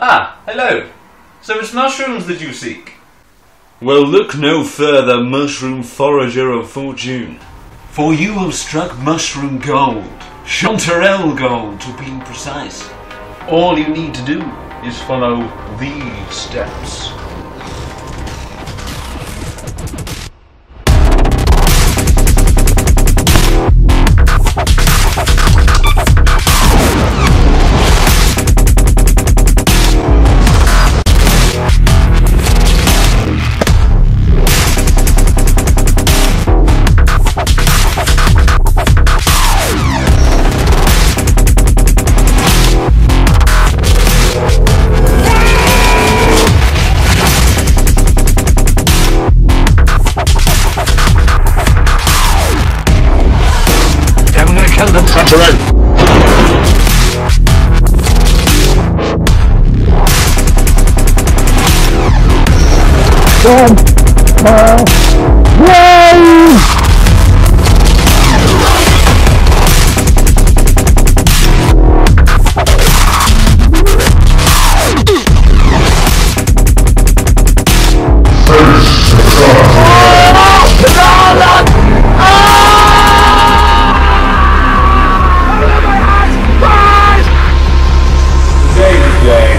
Ah, hello. So it's mushrooms that you seek? Well, look no further, mushroom forager of fortune. For you have struck mushroom gold, chanterelle gold to be precise. All you need to do is follow these steps. Them, Chanterelle! One, now, day.